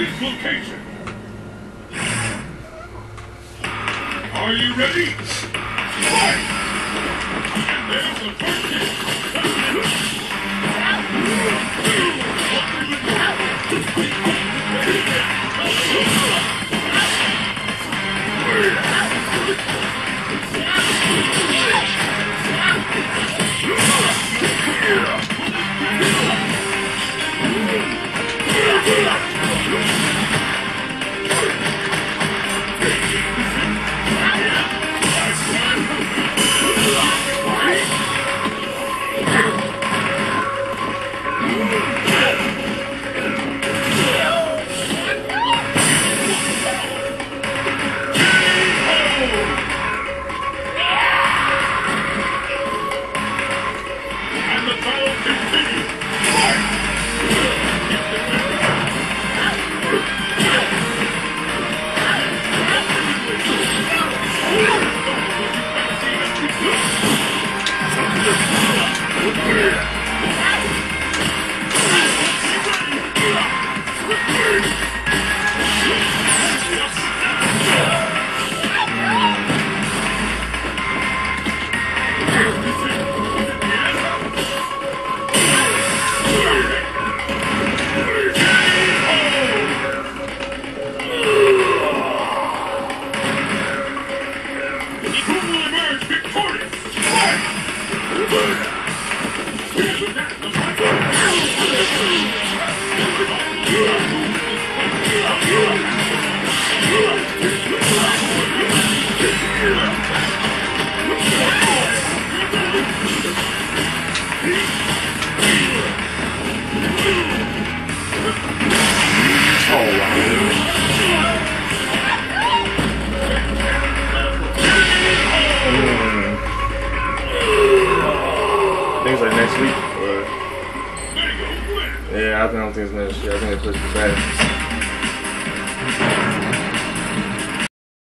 this location. Are you ready? Fight! And there's the I week. Or, yeah, I don't think it's next year. I think they pushed it back.